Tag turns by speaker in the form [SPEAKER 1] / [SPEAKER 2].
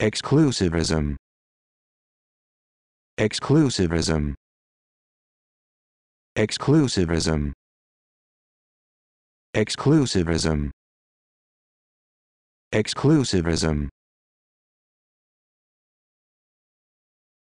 [SPEAKER 1] exclusivism. Exclusivism. Exclusivism. Exclusivism. Exclusivism.